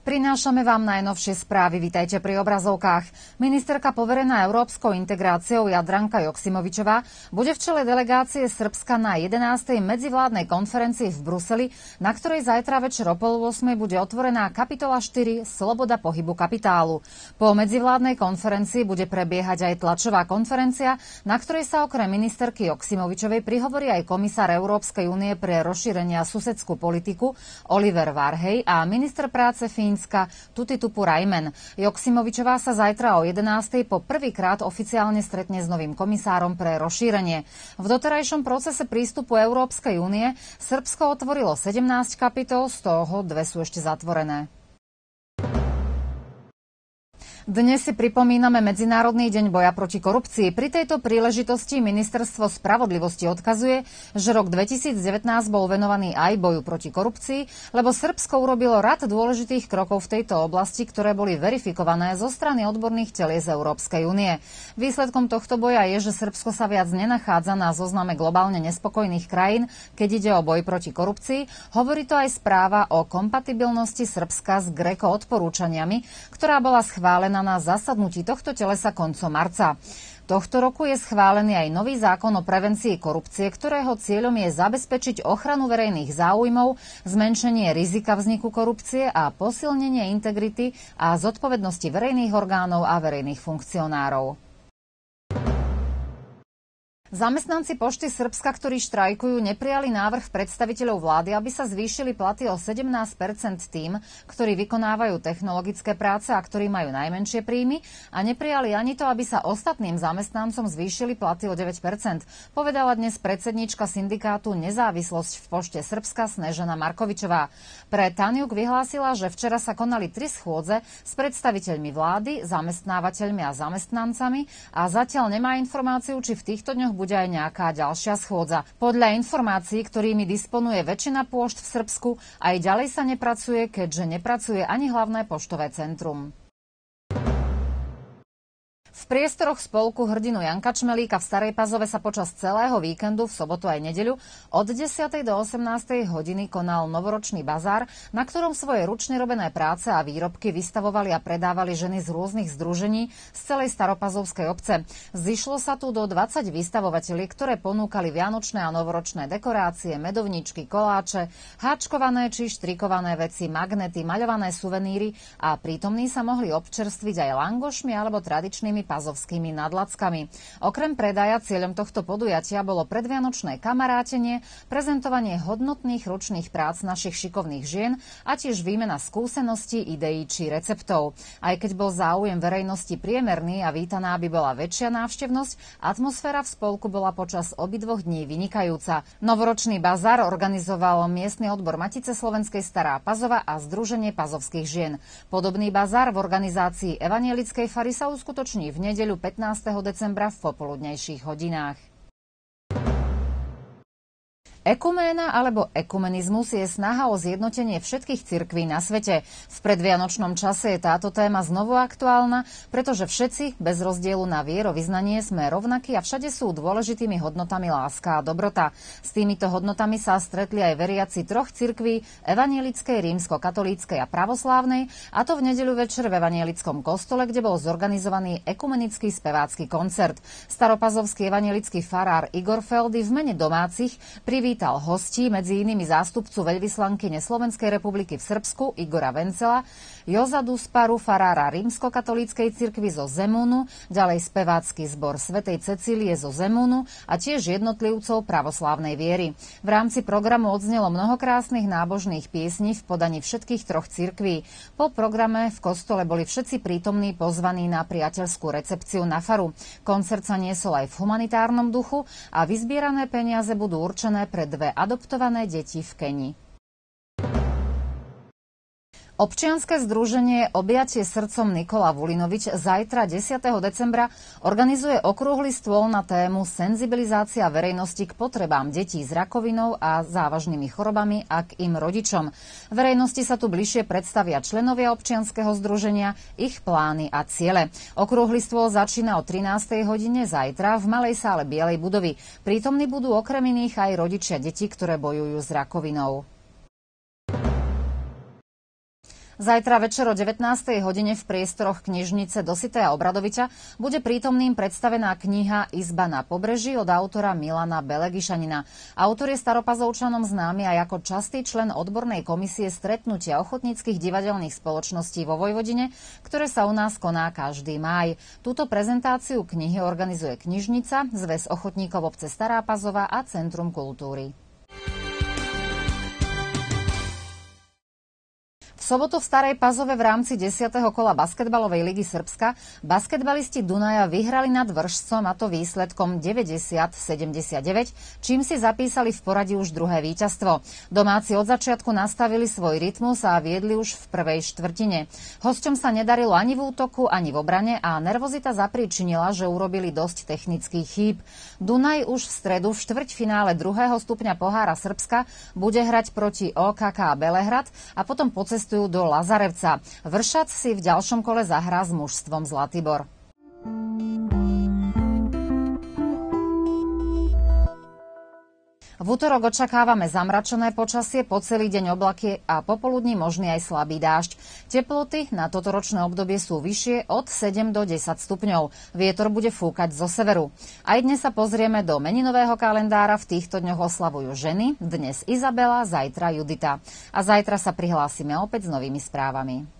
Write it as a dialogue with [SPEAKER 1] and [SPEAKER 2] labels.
[SPEAKER 1] Prinášame vám najnovšie správy. Vítajte pri obrazovkách. Ministerka poverená európskou integráciou Jadranka Joksimovičová bude v čele delegácie Srbska na 11. medzivládnej konferencii v Bruseli, na ktorej zajtra večer o pol 8 bude otvorená kapitola 4 Sloboda pohybu kapitálu. Po medzivládnej konferencii bude prebiehať aj tlačová konferencia, na ktorej sa okrem ministerky Joksimovičovej prihovorí aj komisár Európskej únie pre rozšírenie a susedskú politiku Oliver Varhej a minister práce Fín Fínska Tutitupu Rajmen. Joksimovičová sa zajtra o 11. po prvýkrát oficiálne stretne s novým komisárom pre rozšírenie. V doterajšom procese prístupu Európskej únie Srbsko otvorilo 17 kapitol, z toho dve sú ešte zatvorené. Dnes si pripomíname Medzinárodný deň boja proti korupcii. Pri tejto príležitosti Ministerstvo spravodlivosti odkazuje, že rok 2019 bol venovaný aj boju proti korupcii, lebo Srbsko urobilo rad dôležitých krokov v tejto oblasti, ktoré boli verifikované zo strany odborných telies Európskej únie. Výsledkom tohto boja je, že Srbsko sa viac nenachádza na zozname globálne nespokojných krajín, keď ide o boj proti korupcii. Hovorí to aj správa o kompatibilnosti Srbska s Greko odporúčaniami, ktorá bola schválená na zasadnutí tohto telesa koncom marca. Tohto roku je schválený aj nový zákon o prevencii korupcie, ktorého cieľom je zabezpečiť ochranu verejných záujmov, zmenšenie rizika vzniku korupcie a posilnenie integrity a zodpovednosti verejných orgánov a verejných funkcionárov. Zamestnanci Pošty Srbska, ktorí štrajkujú, neprijali návrh predstaviteľov vlády, aby sa zvýšili platy o 17% tým, ktorí vykonávajú technologické práce a ktorí majú najmenšie príjmy a neprijali ani to, aby sa ostatným zamestnancom zvýšili platy o 9% povedala dnes predsednička syndikátu Nezávislosť v Pošte Srbska Snežana Markovičová. Pre Taniuk vyhlásila, že včera sa konali tri schôdze s predstaviteľmi vlády, zamestnávateľmi a zamestnancami a zatiaľ nemá informáciu, či v týchto dňoch bude aj nejaká ďalšia schôdza. Podľa informácií, ktorými disponuje väčšina pôšt v Srbsku, aj ďalej sa nepracuje, keďže nepracuje ani hlavné poštové centrum. Priestoroch spolku hrdinu Janka Čmelíka v Starej Pazove sa počas celého víkendu v sobotu aj nedeľu od 10. do 18. hodiny konal novoročný bazár, na ktorom svoje ručne robené práce a výrobky vystavovali a predávali ženy z rôznych združení z celej Staropazovskej obce. Zišlo sa tu do 20 vystavovateľí, ktoré ponúkali vianočné a novoročné dekorácie, medovničky, koláče, háčkované či štrikované veci, magnety, maľované suveníry a prítomní sa mohli občerstviť aj langošmi alebo tradičnými pazovskými nadlackami. Okrem predaja cieľom tohto podujatia bolo predvianočné kamarátenie, prezentovanie hodnotných ručných prác našich šikovných žien a tiež výmena skúseností, ideí či receptov. Aj keď bol záujem verejnosti priemerný a vítaná by bola väčšia návštevnosť, atmosféra v spolku bola počas obidvoch dní vynikajúca. Novoročný bazar organizoval miestny odbor Matice Slovenskej Stará Pazova a Združenie pazovských žien. Podobný bazar v organizácii Evanielickej fary sa uskutoční v nedeľu 15. decembra v popoludnejších hodinách. Ekuména alebo ekumenizmus je snaha o zjednotenie všetkých cirkví na svete. V predvianočnom čase je táto téma znovu aktuálna, pretože všetci, bez rozdielu na vierovýznanie, sme rovnakí a všade sú dôležitými hodnotami láska a dobrota. S týmito hodnotami sa stretli aj veriaci troch cirkví, evanielickej, rímsko-katolíckej a pravoslávnej, a to v nedeľu večer v evanielickom kostole, kde bol zorganizovaný ekumenický spevácky koncert. Staropazovský evanielický farár Igor Feldy v mene domácich privítal privítal hostí, medzi inými zástupcu veľvyslankyne Slovenskej republiky v Srbsku Igora Vencela, Jozadu Sparu, farára rímskokatolíckej cirkvi zo Zemunu, ďalej spevácky zbor Svetej Cecílie zo Zemunu a tiež jednotlivcov pravoslávnej viery. V rámci programu odznelo mnoho krásnych nábožných piesní v podaní všetkých troch cirkví. Po programe v kostole boli všetci prítomní pozvaní na priateľskú recepciu na faru. Koncert sa niesol aj v humanitárnom duchu a vyzbierané peniaze budú určené pre pre dve adoptované deti v Keni. Občianske združenie Objatie srdcom Nikola Vulinovič zajtra 10. decembra organizuje okrúhly stôl na tému senzibilizácia verejnosti k potrebám detí s rakovinou a závažnými chorobami a k im rodičom. Verejnosti sa tu bližšie predstavia členovia občianskeho združenia, ich plány a ciele. Okrúhly stôl začína o 13. hodine zajtra v malej sále Bielej budovy. Prítomní budú okrem iných aj rodičia detí, ktoré bojujú s rakovinou. Zajtra večer o 19. hodine v priestoroch knižnice Dositeja Obradoviča bude prítomným predstavená kniha Izba na pobreží od autora Milana Belegišanina. Autor je staropazovčanom známy aj ako častý člen odbornej komisie stretnutia ochotníckých divadelných spoločností vo Vojvodine, ktoré sa u nás koná každý máj. Túto prezentáciu knihy organizuje knižnica, Zväz ochotníkov obce Stará Pazova a Centrum kultúry. Sobotu v Starej Pazove v rámci 10. kola basketbalovej ligy Srbska basketbalisti Dunaja vyhrali nad Vršcom a to výsledkom 90-79, čím si zapísali v poradí už druhé víťazstvo. Domáci od začiatku nastavili svoj rytmus a viedli už v prvej štvrtine. Hosťom sa nedarilo ani v útoku, ani v obrane a nervozita zapríčinila, že urobili dosť technických chýb. Dunaj už v stredu v štvrťfinále druhého stupňa pohára Srbska bude hrať proti OKK Belehrad a potom pocestujú cestujú do Lazarevca. Vršac si v ďalšom kole zahrá s mužstvom Zlatibor. V útorok očakávame zamračené počasie, po celý deň oblaky a popoludní možný aj slabý dážď. Teploty na toto ročné obdobie sú vyššie od 7 do 10 stupňov. Vietor bude fúkať zo severu. Aj dnes sa pozrieme do meninového kalendára. V týchto dňoch oslavujú ženy, dnes Izabela, zajtra Judita. A zajtra sa prihlásime opäť s novými správami.